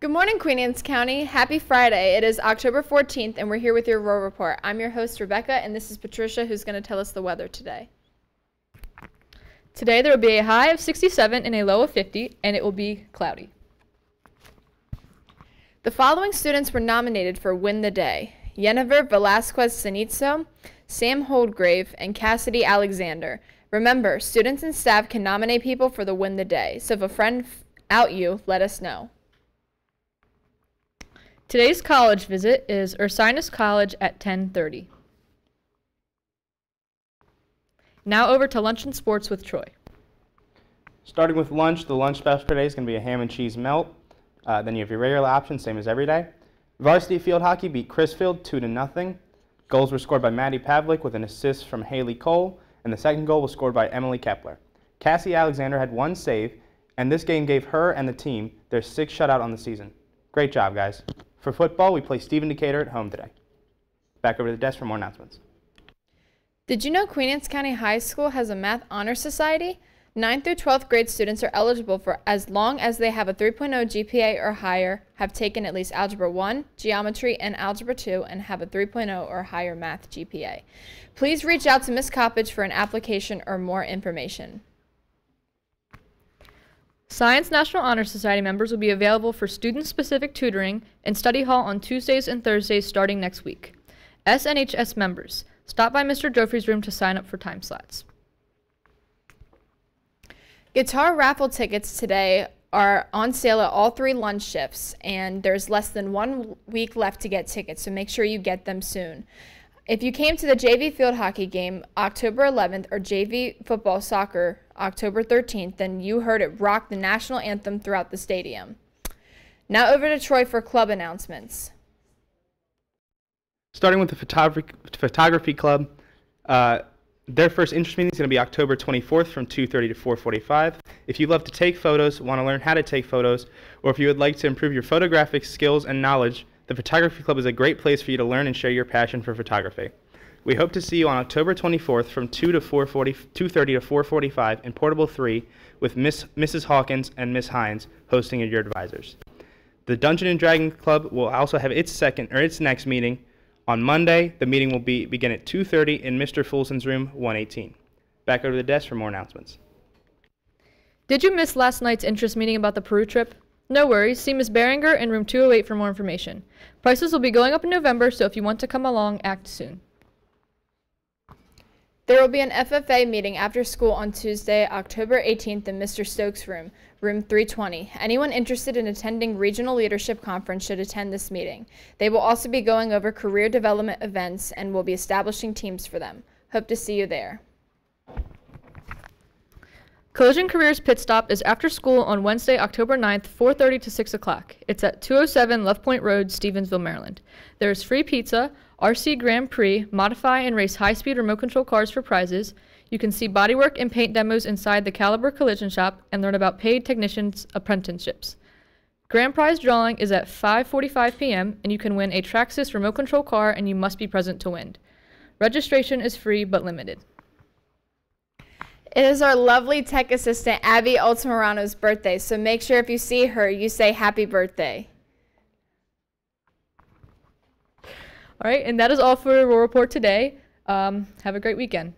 Good morning, Queen Anne's County. Happy Friday. It is October 14th, and we're here with your Roar Report. I'm your host, Rebecca, and this is Patricia, who's going to tell us the weather today. Today there will be a high of 67 and a low of 50, and it will be cloudy. The following students were nominated for Win the Day Yennefer Velasquez Sanitzo, Sam Holdgrave, and Cassidy Alexander. Remember, students and staff can nominate people for the Win the Day, so if a friend out you, let us know. Today's college visit is Ursinus College at 10:30. Now over to lunch and sports with Troy. Starting with lunch, the lunch special today is going to be a ham and cheese melt. Uh, then you have your regular option, same as every day. Varsity field hockey beat Crisfield 2 to nothing. Goals were scored by Maddie Pavlik with an assist from Haley Cole, and the second goal was scored by Emily Kepler. Cassie Alexander had one save, and this game gave her and the team their sixth shutout on the season. Great job, guys. For football, we play Stephen Decatur at home today. Back over to the desk for more announcements. Did you know Queen Anne's County High School has a math honor society? 9th through 12th grade students are eligible for as long as they have a 3.0 GPA or higher, have taken at least Algebra 1, Geometry, and Algebra 2, and have a 3.0 or higher math GPA. Please reach out to Ms. Coppage for an application or more information. Science National Honor Society members will be available for student-specific tutoring in study hall on Tuesdays and Thursdays starting next week. SNHS members, stop by Mr. Joffrey's room to sign up for time slots. Guitar raffle tickets today are on sale at all three lunch shifts, and there's less than one week left to get tickets, so make sure you get them soon. If you came to the JV field hockey game October 11th or JV football soccer October 13th, then you heard it rock the national anthem throughout the stadium. Now over to Troy for club announcements. Starting with the photography, photography club, uh, their first interest meeting is going to be October 24th from 2:30 to 4:45. If you love to take photos, want to learn how to take photos, or if you would like to improve your photographic skills and knowledge, the Photography Club is a great place for you to learn and share your passion for photography. We hope to see you on October 24th from 2 to 4:40 2:30 to 4:45 in Portable 3 with Miss Mrs. Hawkins and Miss Hines hosting your advisors. The Dungeon and Dragon Club will also have its second or its next meeting on Monday, the meeting will be begin at 2:30 in Mr. Fulson's room 118. Back over to the desk for more announcements. Did you miss last night's interest meeting about the Peru trip? No worries, see Ms. Beringer in room 208 for more information. Prices will be going up in November, so if you want to come along, act soon. There will be an FFA meeting after school on Tuesday, October 18th in Mr. Stokes' room, room 320. Anyone interested in attending Regional Leadership Conference should attend this meeting. They will also be going over career development events and will be establishing teams for them. Hope to see you there. Collision Careers Pit Stop is after school on Wednesday, October 9th, 4.30 to 6 o'clock. It's at 207 Love Point Road, Stevensville, Maryland. There is free pizza, RC Grand Prix, modify and race high-speed remote control cars for prizes. You can see bodywork and paint demos inside the Caliber Collision Shop and learn about paid technicians apprenticeships. Grand prize drawing is at 5:45 p.m. and you can win a Traxxas remote control car and you must be present to win. Registration is free but limited. It is our lovely tech assistant, Abby Altamirano's birthday, so make sure if you see her, you say happy birthday. All right, and that is all for Roar Report today. Um, have a great weekend.